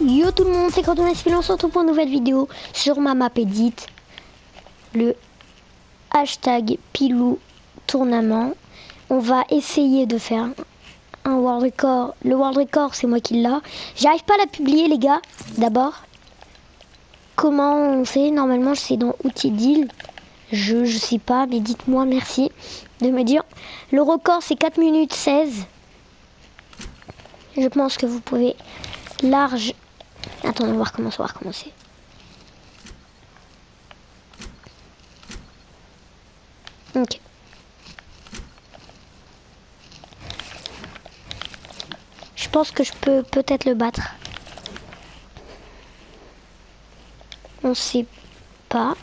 Yo tout le monde, c'est quand on est on se retrouve pour une nouvelle vidéo sur ma map edit. Le hashtag Pilou Tournament. On va essayer de faire un world record. Le world record, c'est moi qui l'a. J'arrive pas à la publier, les gars. D'abord, comment on fait? Normalement, c'est dans outils deal. Je, je sais pas, mais dites-moi merci de me dire. Le record, c'est 4 minutes 16. Je pense que vous pouvez large Attends, on va voir comment ça va recommencer. Ok. Je pense que je peux peut-être le battre. On sait pas.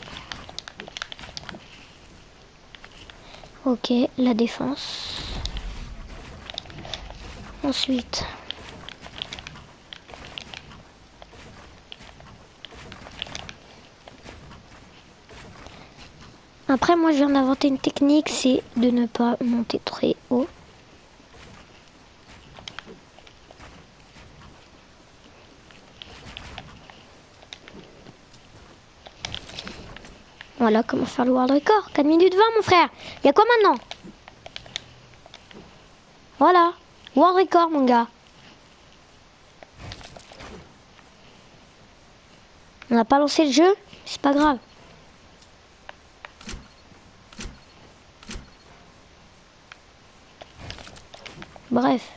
Ok, la défense. Ensuite, Après, moi, je viens d'inventer une technique, c'est de ne pas monter très haut. Voilà comment faire le world record. 4 minutes 20, mon frère. Il y a quoi maintenant? Voilà. World record, mon gars. On n'a pas lancé le jeu? C'est pas grave. Bref.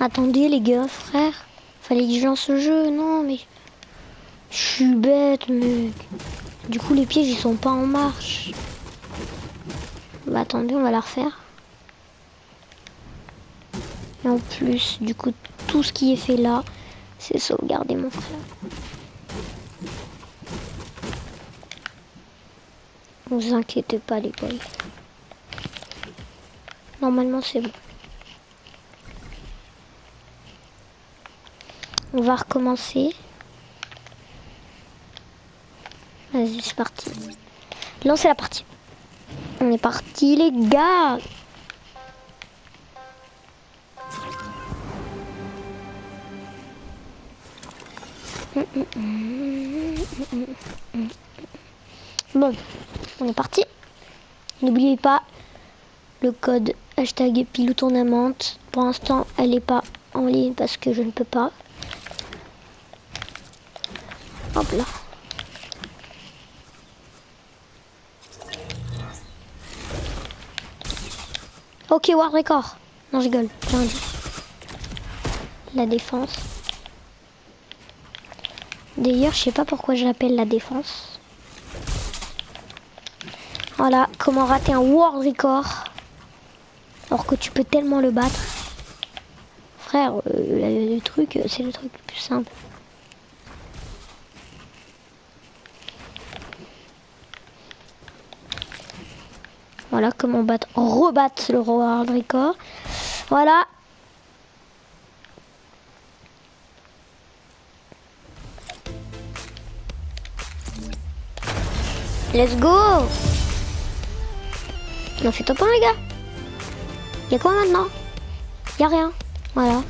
Attendez les gars, frère. Fallait que je lance ce jeu. Non mais... Je suis bête mec. Du coup les pièges ils sont pas en marche. Bah attendez, on va la refaire. Et en plus, du coup, tout ce qui est fait là, c'est sauvegarder mon frère. Ne vous inquiétez pas les boys. Normalement c'est bon. On va recommencer. Vas-y, c'est parti. Lancez la partie. On est parti les gars. Bon, on est parti. N'oubliez pas le code hashtag pilou tournament. Pour l'instant, elle n'est pas en ligne parce que je ne peux pas. Hop là. Ok, war record. Non, je rigole. La défense. D'ailleurs, je sais pas pourquoi je l'appelle la défense. Voilà, comment rater un world record alors que tu peux tellement le battre. Frère, euh, le, truc, c'est le truc le plus simple. Voilà comment battre, rebattre le world record. Voilà. Let's go on fait top 1 les gars. Y'a quoi maintenant? Y'a rien. Voilà.